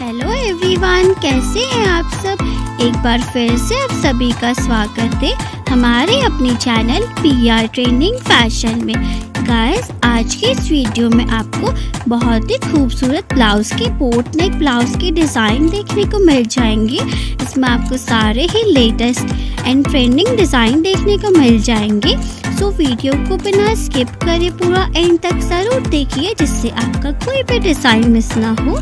Hello everyone कैसे हैं आप सब? एक बार फिर से आप सभी का स्वागत है हमारे अपने channel P R trending fashion में। गाइस आज की इस वीडियो में आपको बहुत ही खूबसूरत ब्लाउज के पोर्ट नेक ब्लाउज के डिज़ाइन देखने को मिल जाएँगे। इसमें आपको सारे ही लेटेस्ट एंड ट्रेंडिंग डिज़ाइन देखने को मिल जाएँगे। सो वीडियो को बिना स्किप करे पूरा एंड तक ज़रूर देखिए, जिससे आपका कोई भी डिज़ाइन मिस ना हो।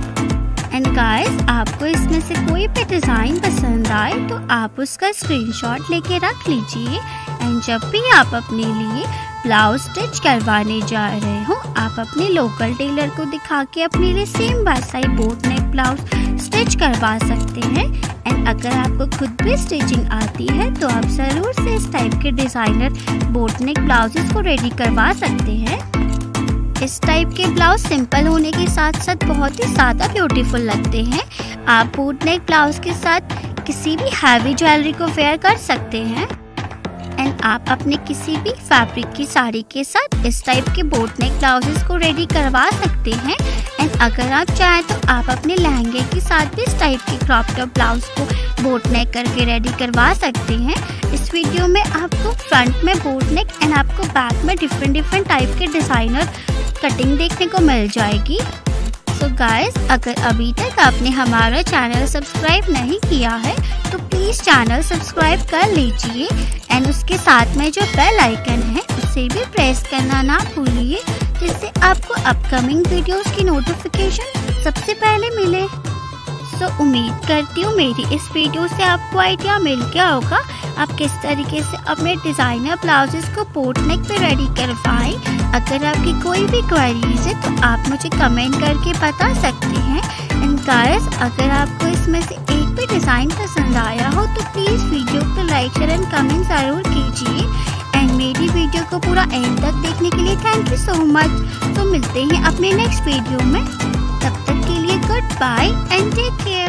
एंड गाइस आपको इसमें से कोई भी डिज़ाइन पसंद आए तो आप उसका स्क्रीनशॉट लेके रख लीजिए। एंड जब भी आप अपने लिए ब्लाउज स्टिच करवाने जा रहे हो, आप अपने लोकल टेलर को दिखा के अपने लिए सेम बासाई बोट नेक ब्लाउज स्टिच करवा सकते हैं। एंड अगर आपको खुद भी स्टिचिंग आती है तो आप ज़रूर से इस टाइप के डिज़ाइनर बोट नेक ब्लाउजेस को रेडी करवा सकते हैं। इस टाइप के ब्लाउज सिंपल होने के साथ साथ बहुत ही ज़्यादा ब्यूटीफुल लगते हैं। आप बूट नेक ब्लाउज के साथ किसी भी हैवी ज्वेलरी को वेयर कर सकते हैं। एंड आप अपने किसी भी फैब्रिक की साड़ी के साथ इस टाइप के बोट नेक ब्लाउजेस को रेडी करवा सकते हैं। एंड अगर आप चाहें तो आप अपने लहंगे के साथ भी इस टाइप के क्रॉप टॉप ब्लाउज को बोट नेक करके रेडी करवा सकते हैं। इस वीडियो में आपको फ्रंट में बोट नेक एंड आपको बैक में डिफरेंट डिफरेंट टाइप के डिज़ाइनर कटिंग देखने को मिल जाएगी। So गाइस अगर अभी तक आपने हमारा चैनल सब्सक्राइब नहीं किया है तो प्लीज़ चैनल सब्सक्राइब कर लीजिए। एंड उसके साथ में जो बेल आइकन है, उसे भी प्रेस करना ना भूलिए, जिससे आपको अपकमिंग वीडियोस की नोटिफिकेशन सबसे पहले मिले। सो उम्मीद करती हूँ मेरी इस वीडियो से आपको आइडिया मिल गया होगा। आप किस तरीके से अपने डिज़ाइनर ब्लाउजेस को पोर्ट नेक पे रेडी करवाएँ। अगर आपकी कोई भी क्वेरीज है तो आप मुझे कमेंट करके बता सकते हैं। एंड गाइस अगर आपको इसमें से एक भी डिज़ाइन पसंद आया हो तो प्लीज़ वीडियो को लाइक शेयर एंड कमेंट ज़रूर कीजिए। एंड मेरी वीडियो को पूरा एंड तक देखने के लिए थैंक यू सो मच तो मिलते हैं अपने नेक्स्ट वीडियो में। तब तक के लिए गुड बाय Thank you.